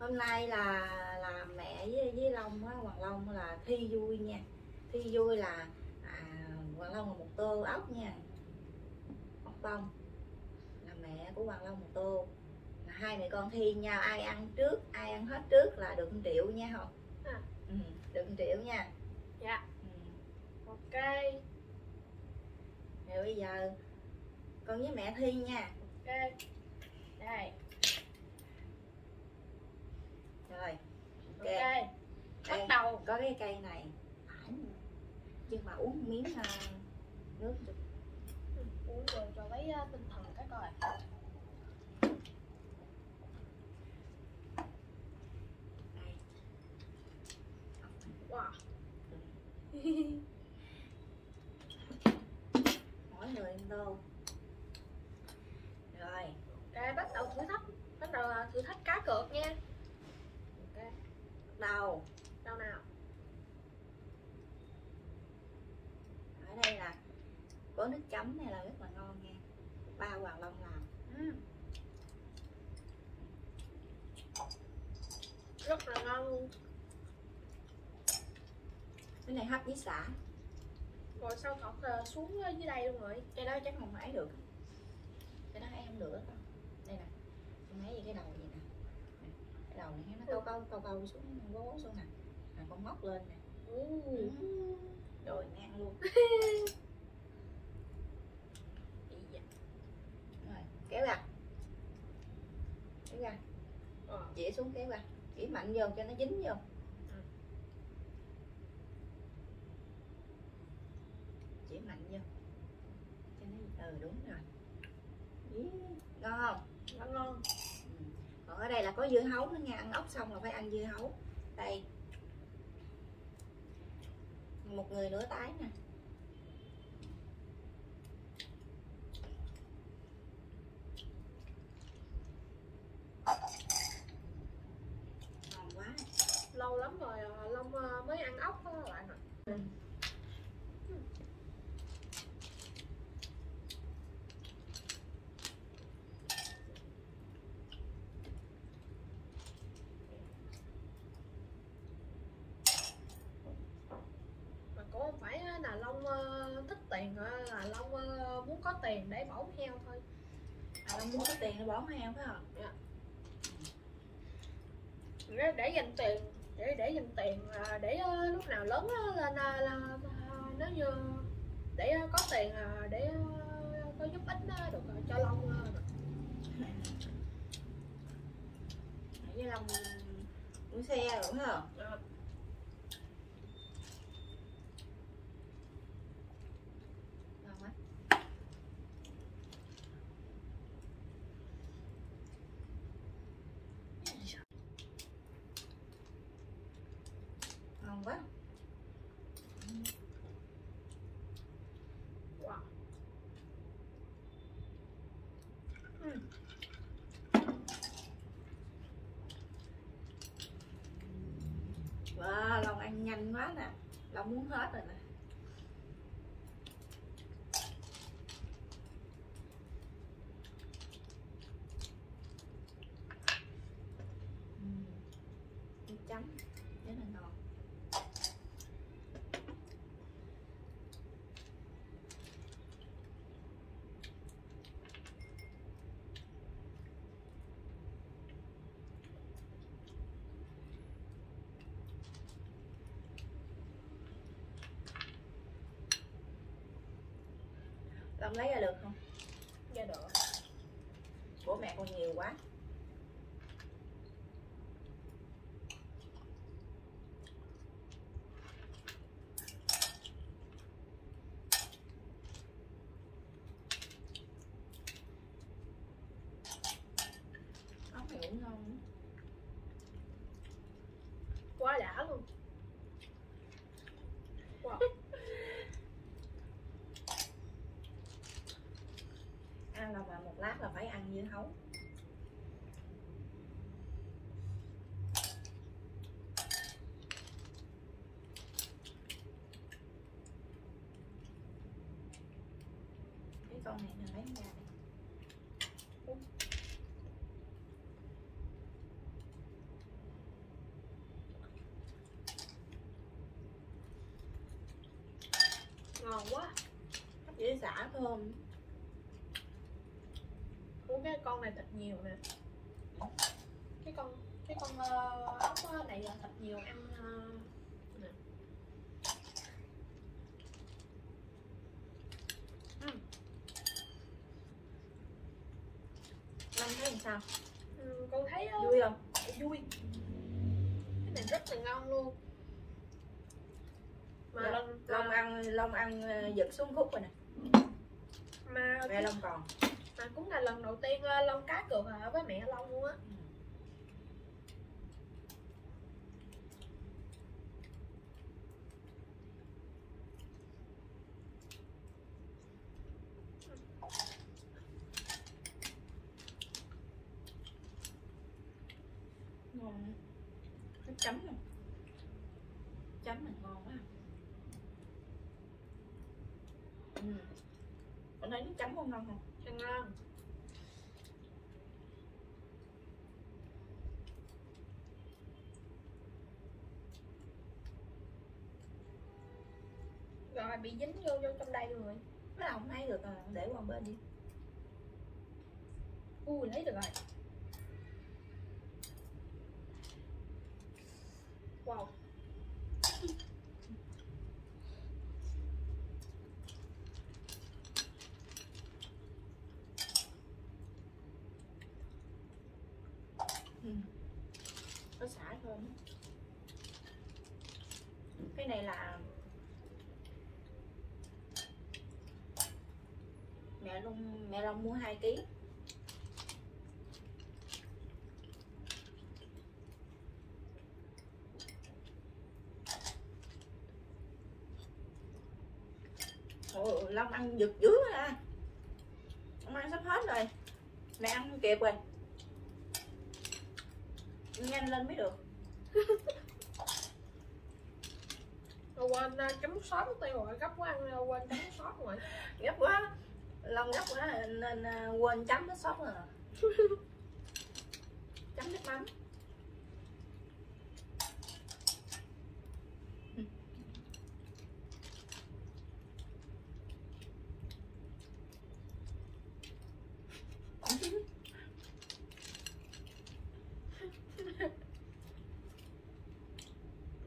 hôm nay là là mẹ với với long á hoàng long là thi vui nha. Thi vui là à, hoàng long là một tô ốc nha. Ốc bông. Là mẹ của hoàng long một tô. Là hai mẹ con thi nhau ai ăn trước ai ăn hết trước là được 1 triệu nha không À. ừ, được 1 triệu nha. Dạ. Ừ. Ok. Rồi bây giờ con với mẹ thi nha. Ok. Đây rồi Ok, ok Bắt Đây. đầu có cái cây này. Phải. Nhưng mà uống miếng à, nước được Uống rồi cho lấy à, tinh thần cái coi đây Wow mỗi người một tô rồi Ok, bắt đầu thử thách Bắt đầu là thử thách cá cược nha Ok, bắt đầu đâu nào ở đây là có nước chấm này là rất là ngon nha. Ba hoàng long làm. Ừ. Rất là ngon luôn. Cái này hấp với xả. Rồi sau thọt ờ, xuống dưới đây luôn rồi? Cái đó chắc không ấy được. Cái đó em được đây nè. Em thấy cái đầu gì nè? Cái đầu này nó câu câu câu câu xuống gố xuống nè. Nè con móc lên nè. Ừ. rồi ngang luôn kéo ra. Kéo ra. Ờ. chỉ xuống kéo ra. Chỉ mạnh vô cho nó dính vô. Ừ. chỉ mạnh vô. Cho nó ừ đúng rồi. Ý, ngon không? Nó ngon. Ừ. còn ở đây là có dưa hấu nữa nha. Ăn ốc xong là phải ăn dưa hấu. Đây. Một người nửa tái nè ngon quá Lâu lắm rồi ờ, Long ờ, mới ăn ốc đó các bạn ạ mà cũng không phải là Long ờ, thích tiền ờ, là Long ờ, muốn có tiền để bổ heo thôi. À long muốn có tiền để bỏ heo phải không? Để, để dành tiền để để dành tiền để ờ, lúc nào lớn lên là, à, nếu như để ờ, có tiền à, để ờ, có giúp ích được ờ, cho Long ờ, với long muốn xe phải không Ờ, ngon quá ngon quá wow. wow long ăn nhanh quá nè là muốn hết rồi nè Ừm, nước chấm rất là ngon con lấy ra được không? ra được Của mẹ con nhiều quá dinh cái con này là lấy gà đây ngon quá. Hấp dễ xả thơm này thịt nhiều nè. Cái con cái con uh, ốc này là thịt nhiều ăn uh, nè. Lâm thấy làm sao? Ừ, con thấy uh, vui không? vui. Cái này rất là ngon luôn. Mà Dạ, lần Long ăn Long ăn ờ, giật xuống khúc rồi nè. Mà mẹ Long còn mà cũng là lần đầu tiên uh, Long cá cược ở với mẹ Long luôn á. Ngon. Nó chấm nè. Chấm này ngon quá. Ừ. Bạn thấy nước chấm không ngon không ăn ngon bị dính vô vô trong đây rồi. Mấy nào không thấy được à, để qua bên đi. Ui lấy được rồi. Wow. Ừ. nó xả thơm cái này là mẹ long mẹ long mua 2 kg Ồ, Long ăn giật dữ quá à. Ông ăn sắp hết rồi. Mẹ ăn không kịp rồi. Nhanh lên mới được. Rồi quên uh, chấm sót tiêu rồi gấp quá ăn uh, quên chấm sót rồi. Gấp quá Long gấp quá nên à, quên chấm nước sốt rồi. Chấm nước mắm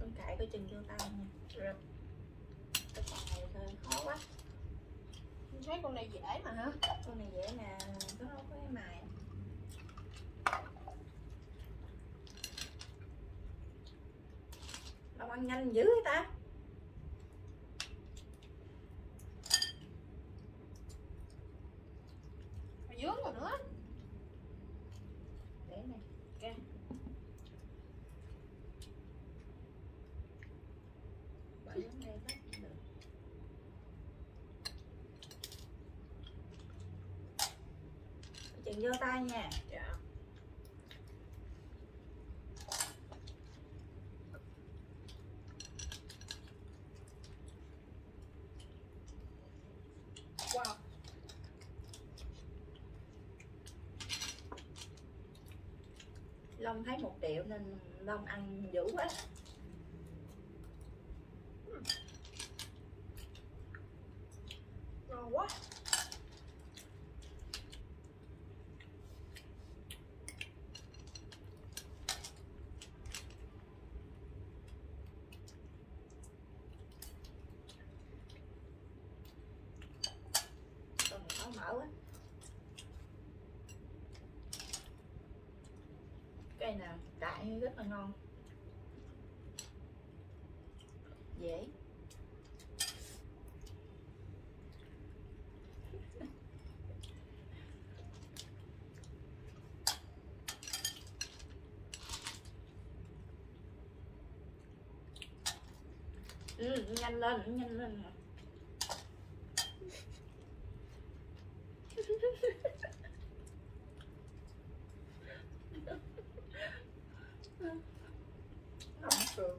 con cải coi chừng vô tay nha Dạ. cái con này thôi khó quá thấy con này dễ mà hả? Con này dễ nè có không có cái mài. Long ăn nhanh dữ vậy ta? Mà dướng rồi nữa. Để này Ok. bỏ xuống đây hết cũng được mình vô tay nha. Dạ. Wow. Long thấy một triệu nên Long ăn dữ quá ngon quá con này khó mở quá cây đại rất là ngon. Dễ. Ừ, nhanh lên nhanh lên không được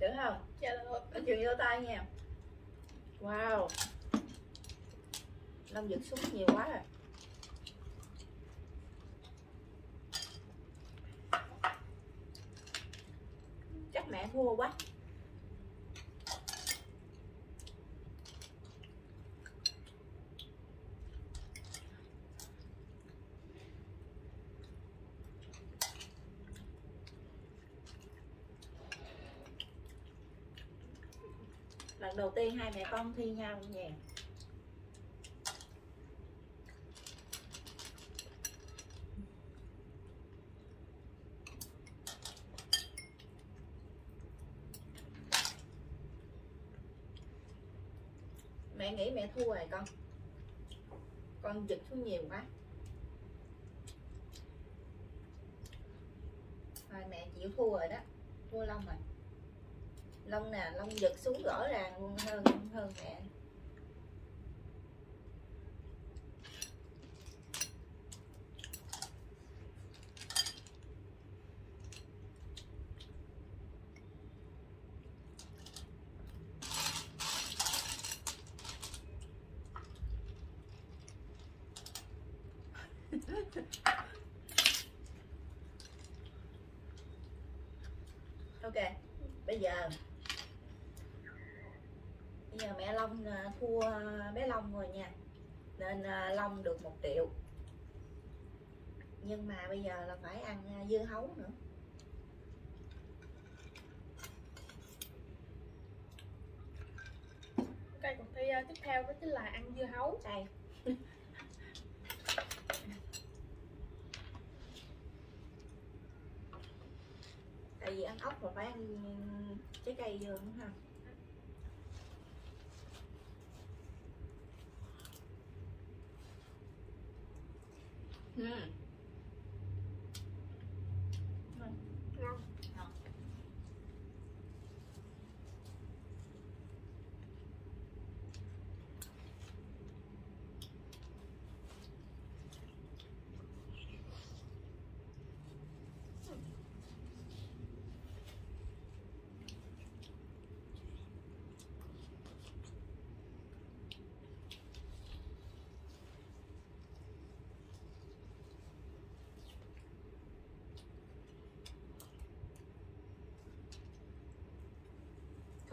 được không dạ được chừng vô tay nha. Wow. Long giật súng nhiều quá rồi. Chắc mẹ thua quá. Lần đầu tiên hai mẹ con thi nhau như mẹ nghĩ mẹ thua rồi con. Con giật xuống nhiều quá. Thôi mẹ chịu thua rồi đó. Thua lâu rồi lông nè lông giật xuống rõ ràng luôn hơn hơn mẹ. Ok bây giờ giờ mẹ long à, thua bé long rồi nha. Nên à, long được một triệu. Nhưng mà bây giờ là phải ăn à, dưa hấu nữa. Ok cuộc thi tiếp theo đó chính là ăn dưa hấu. Đây. Tại vì ăn ốc là phải ăn trái cây vô nữa ha ừ.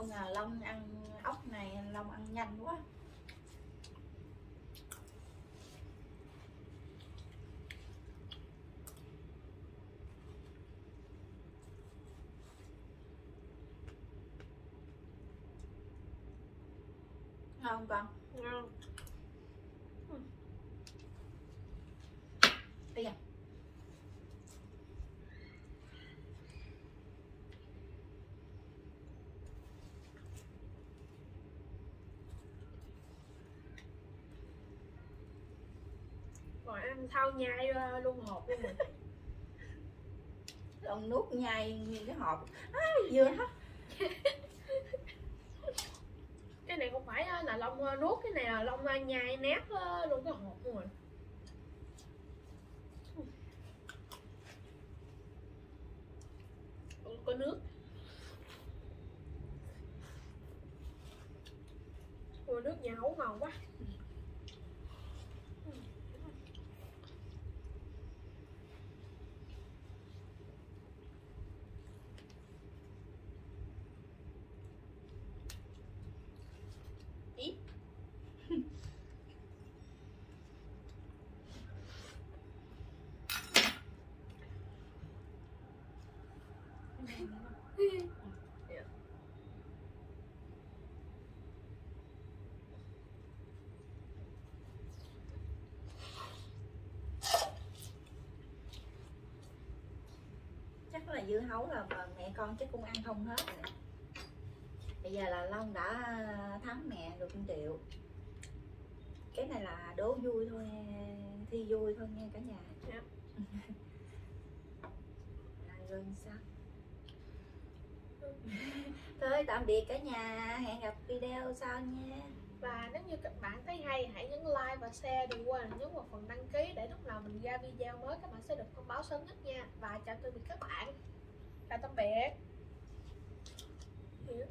Không ngờ long ăn ốc này long ăn nhanh quá. Ngon con. Ngon. Bây giờ rồi ăn sau nhai uh, luôn hộp luôn long nuốt nhai như cái hộp. À, vừa hết cái này không phải uh, là long uh, nuốt cái này là long nhai nát luôn cái hộp luôn rồi. Có nước. Ôi, nước nhà hấu ngon quá ít chắc là dưa hấu là mẹ con chắc cũng ăn không hết rồi bây giờ là long đã thắng mẹ được 1 triệu cái này là đố vui thôi thi vui thôi nha cả nhà Dạ. Rồi, thôi tạm biệt cả nhà hẹn gặp video sau nha Và nếu như các bạn thấy hay hãy nhấn like và share đừng quên nhấn vào phần đăng ký để lúc nào mình ra video mới các bạn sẽ được thông báo sớm nhất nha. Và chào tạm biệt các bạn. Chào tạm biệt. Hiểu.